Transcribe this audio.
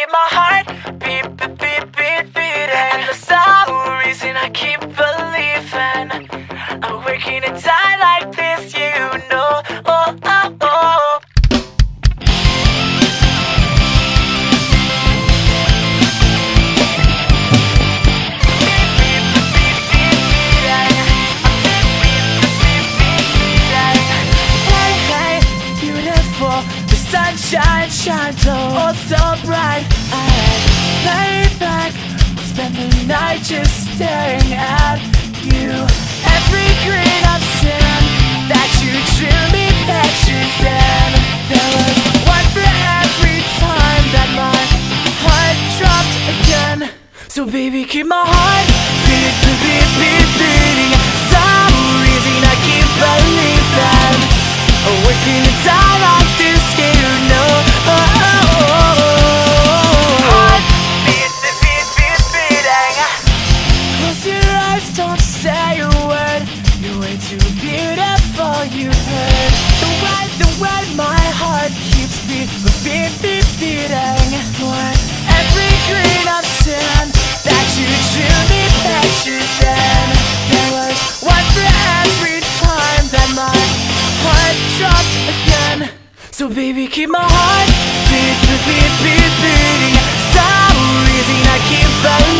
keep my heart. Beat, beat, beat, beat, beating. And the sole reason I keep believing. I'm working to die sunshine shines oh so bright. I lay back, spend the night just staring at you. Every grain of sin that you drew me pictures in. There was one for every time that my heart dropped again. So baby, keep my heart beat, beat, beat, beat, beating. Some reason I keep believing. Die So baby, keep my heart beat, beat, beat, beat, beating. Some reason I keep believing.